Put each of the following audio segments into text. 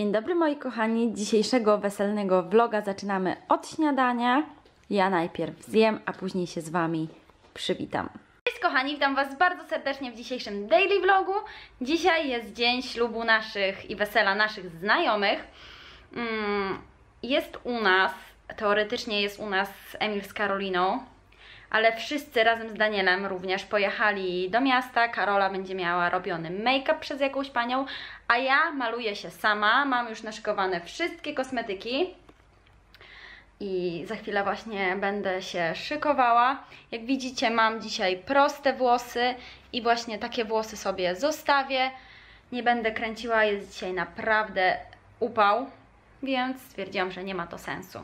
Dzień dobry moi kochani. Dzisiejszego weselnego vloga zaczynamy od śniadania. Ja najpierw zjem, a później się z Wami przywitam. Cześć kochani, witam Was bardzo serdecznie w dzisiejszym daily vlogu. Dzisiaj jest dzień ślubu naszych i wesela naszych znajomych. Mm, Jest u nas, teoretycznie jest u nas Emil z Karoliną, ale wszyscy razem z Danielem również pojechali do miasta. Karola będzie miała robiony make-up przez jakąś panią, a ja maluję się sama. Mam już naszykowane wszystkie kosmetyki i za chwilę właśnie będę się szykowała. Jak widzicie, mam dzisiaj proste włosy i właśnie takie włosy sobie zostawię. Nie będę kręciła, jest dzisiaj naprawdę upał, więc stwierdziłam, że nie ma to sensu.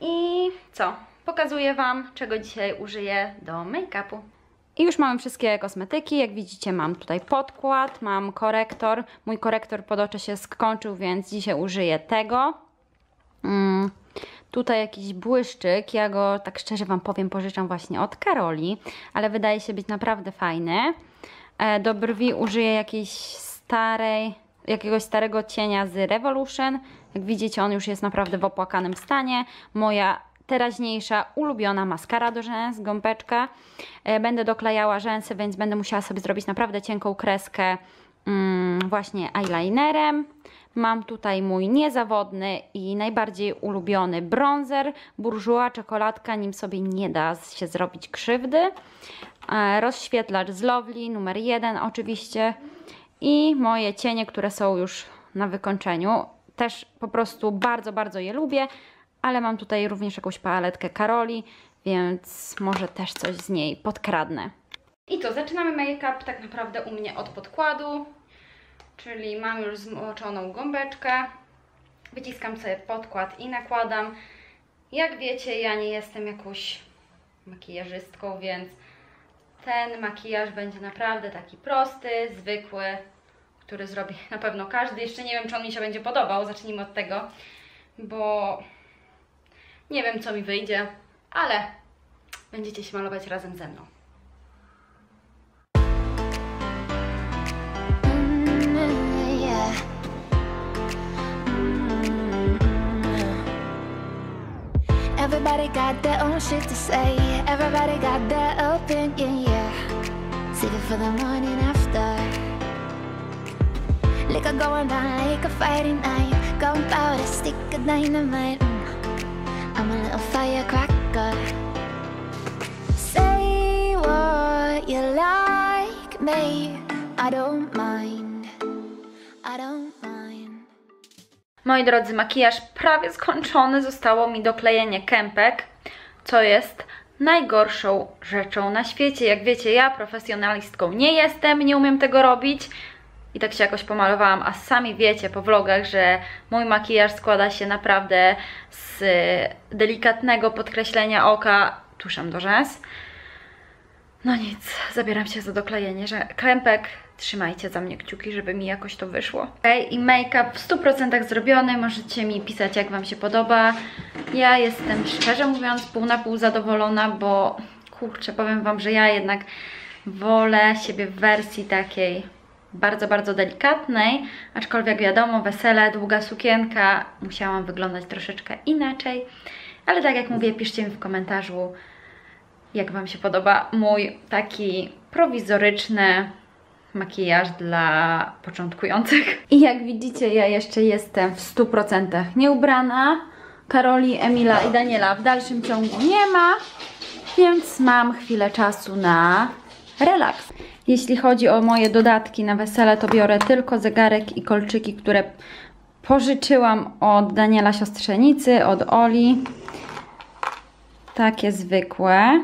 I co? Pokazuję Wam, czego dzisiaj użyję do make-upu. I już mamy wszystkie kosmetyki. Jak widzicie, mam tutaj podkład, mam korektor. Mój korektor pod oczy się skończył, więc dzisiaj użyję tego. Mm, tutaj jakiś błyszczyk. Ja go, tak szczerze Wam powiem, pożyczam właśnie od Karoli, ale wydaje się być naprawdę fajny. E, do brwi użyję jakiejś starej, jakiegoś starego cienia z Revolution. Jak widzicie, on już jest naprawdę w opłakanym stanie. Moja teraźniejsza, ulubiona maskara do rzęs, gąbeczka. E, Będę doklejała rzęsy, więc będę musiała sobie zrobić naprawdę cienką kreskę mm, właśnie eyelinerem. Mam tutaj mój niezawodny i najbardziej ulubiony bronzer, burżuła, czekoladka, nim sobie nie da się zrobić krzywdy. E, Rozświetlacz z Lovely, numer jeden oczywiście. I moje cienie, które są już na wykończeniu. Też po prostu bardzo, bardzo je lubię, ale mam tutaj również jakąś paletkę Karoli, więc może też coś z niej podkradnę. I to, zaczynamy make-up tak naprawdę u mnie od podkładu, czyli mam już zmoczoną gąbeczkę, wyciskam sobie podkład i nakładam. Jak wiecie, ja nie jestem jakąś makijażystką, więc ten makijaż będzie naprawdę taki prosty, zwykły, który zrobi na pewno każdy. Jeszcze nie wiem, czy on mi się będzie podobał, zacznijmy od tego, bo nie wiem, co mi wyjdzie, ale będziecie się malować razem ze mną. Everybody got their own shit to say. Everybody got their opinion, yeah. Save it for the morning after. Liquor going down like a. Gunpowder, stick of dynamite. Mm. I'm a little firecracker. Say what you like, me. I don't mind. I don't mind. Moi drodzy, makijaż prawie skończony. Zostało mi doklejenie kępek, co jest najgorszą rzeczą na świecie. Jak wiecie, ja profesjonalistką nie jestem, nie umiem tego robić. I tak się jakoś pomalowałam, a sami wiecie po vlogach, że mój makijaż składa się naprawdę z delikatnego podkreślenia oka tuszem do rzęs. No nic, zabieram się za doklejenie, że klępek, trzymajcie za mnie kciuki, żeby mi jakoś to wyszło. Okej, i make-up w 100% zrobiony, możecie mi pisać jak Wam się podoba. Ja jestem szczerze mówiąc pół na pół zadowolona, bo kurczę, powiem Wam, że ja jednak wolę siebie w wersji takiej bardzo, bardzo delikatnej, aczkolwiek wiadomo, wesele, długa sukienka, musiałam wyglądać troszeczkę inaczej. Ale tak jak mówię, piszcie mi w komentarzu, jak Wam się podoba mój taki prowizoryczny makijaż dla początkujących. I jak widzicie, ja jeszcze jestem w 100% nieubrana. Karoli, Emila i Daniela w dalszym ciągu nie ma, więc mam chwilę czasu na relaks. Jeśli chodzi o moje dodatki na wesele, to biorę tylko zegarek i kolczyki, które pożyczyłam od Daniela siostrzenicy, od Oli. Takie zwykłe.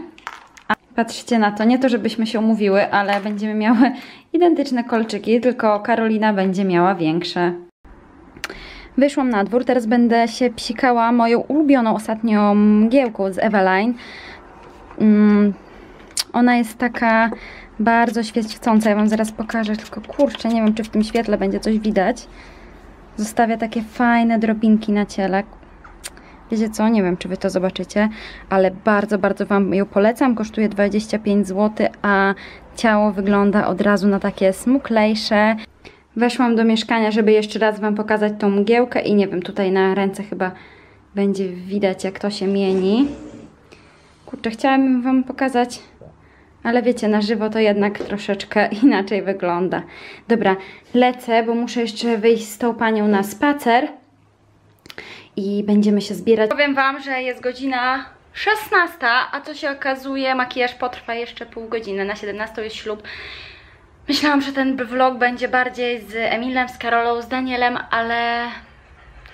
Patrzcie na to, nie to żebyśmy się umówiły, ale będziemy miały identyczne kolczyki, tylko Karolina będzie miała większe. Wyszłam na dwór, teraz będę się psikała moją ulubioną ostatnią mgiełką z Eveline. Mm, ona jest taka bardzo świecąca, ja Wam zaraz pokażę, tylko kurczę, nie wiem czy w tym świetle będzie coś widać. Zostawia takie fajne drobinki na ciele. Wiecie co, nie wiem czy Wy to zobaczycie, ale bardzo, bardzo Wam ją polecam. Kosztuje 25 zł, a ciało wygląda od razu na takie smuklejsze. Weszłam do mieszkania, żeby jeszcze raz Wam pokazać tą mgiełkę i nie wiem, tutaj na ręce chyba będzie widać jak to się mieni. Kurczę, chciałabym Wam pokazać, ale wiecie, na żywo to jednak troszeczkę inaczej wygląda. Dobra, lecę, bo muszę jeszcze wyjść z tą panią na spacer i będziemy się zbierać. Powiem Wam, że jest godzina 16, a co się okazuje, makijaż potrwa jeszcze pół godziny. Na 17 jest ślub. Myślałam, że ten vlog będzie bardziej z Emilem, z Karolą, z Danielem, ale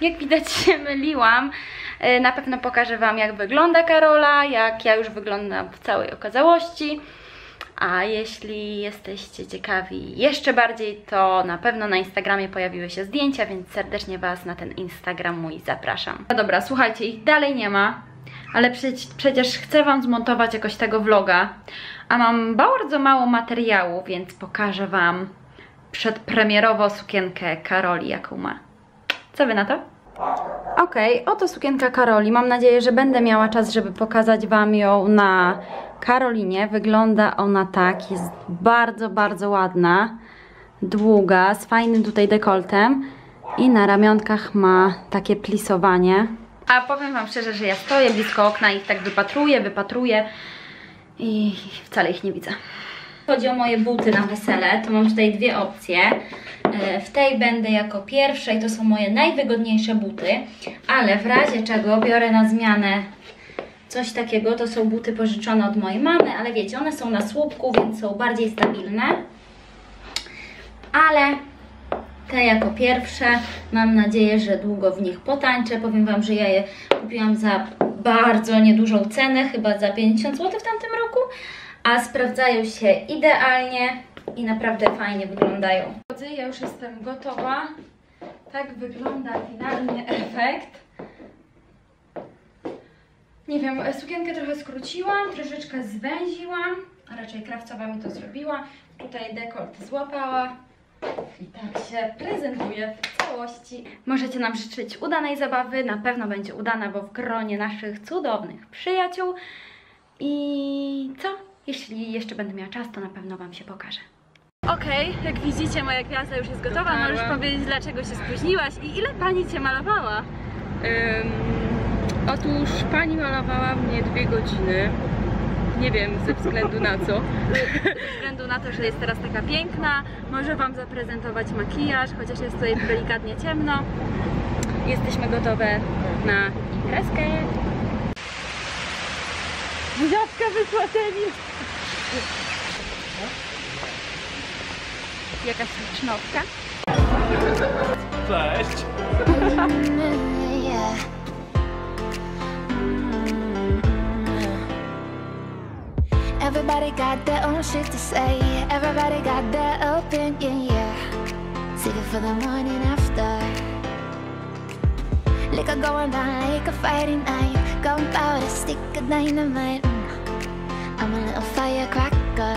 jak widać się myliłam. Y, Na pewno pokażę Wam, jak wygląda Karola, jak ja już wyglądam w całej okazałości. A jeśli jesteście ciekawi jeszcze bardziej, to na pewno na Instagramie pojawiły się zdjęcia, więc serdecznie Was na ten Instagram mój zapraszam. No dobra, słuchajcie, ich dalej nie ma, ale przecież chcę Wam zmontować jakoś tego vloga, a mam bardzo mało materiału, więc pokażę Wam przedpremierowo sukienkę Karoli, jaką ma. Co Wy na to? Okej, oto sukienka Karoli. Mam nadzieję, że będę miała czas, żeby pokazać Wam ją na Karolinie. Wygląda ona tak, jest bardzo, bardzo ładna, długa, z fajnym tutaj dekoltem i na ramionkach ma takie plisowanie. A powiem Wam szczerze, że ja stoję blisko okna i ich tak wypatruję, wypatruję i wcale ich nie widzę. Chodzi o moje buty na wesele, to mam tutaj dwie opcje. E, W tej będę jako pierwsza i to są moje najwygodniejsze buty, ale w razie czego biorę na zmianę coś takiego, to są buty pożyczone od mojej mamy, ale wiecie, one są na słupku, więc są bardziej stabilne. Ale te jako pierwsze, mam nadzieję, że długo w nich potańczę. Powiem Wam, że ja je kupiłam za bardzo niedużą cenę, chyba za 50 zł w tamtym roku, a sprawdzają się idealnie i naprawdę fajnie wyglądają. Ja już jestem gotowa. Tak wygląda finalny efekt. Nie wiem, sukienkę trochę skróciłam, troszeczkę zwęziłam, a raczej krawcowa mi to zrobiła. Tutaj dekolt złapała i tak się prezentuje w całości. Możecie nam życzyć udanej zabawy, na pewno będzie udana, bo w gronie naszych cudownych przyjaciół. I co? Jeśli jeszcze będę miała czas, to na pewno Wam się pokażę. Okej, jak widzicie, moja gwiazda już jest gotowa. Dotarłam. Możesz powiedzieć, dlaczego się spóźniłaś i ile pani Cię malowała? Ym, otóż pani malowała mnie dwie godziny. Nie wiem ze względu na co. Ze względu na to, że jest teraz taka piękna, może Wam zaprezentować makijaż, chociaż jest tutaj delikatnie ciemno. Jesteśmy gotowe na imprezkę. Buziawka wyszła Emil. Jakaś licznowka. Cześć! Yeah. Everybody got their own shit to say. Everybody got their opinion, yeah. Save it for the morning after. Liquor going down like a Friday night. Gunpowder, stick of dynamite. I'm a little firecracker.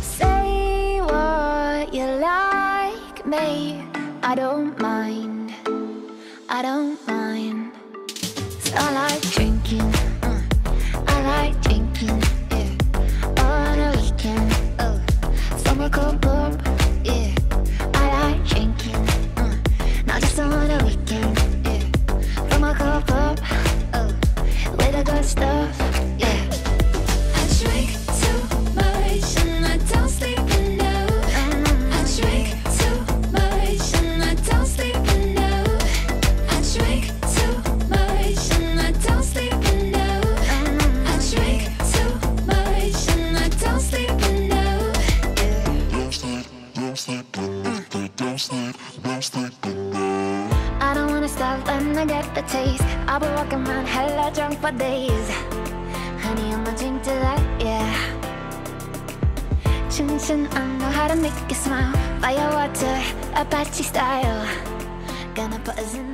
Say what you like, me. I don't mind. I don't mind. When I get the taste. I'll be walking around hella drunk for days. Honey, I'ma drink to that, yeah. Chin chin, I know how to make you smile. Fire water, Apache style. Gonna put us in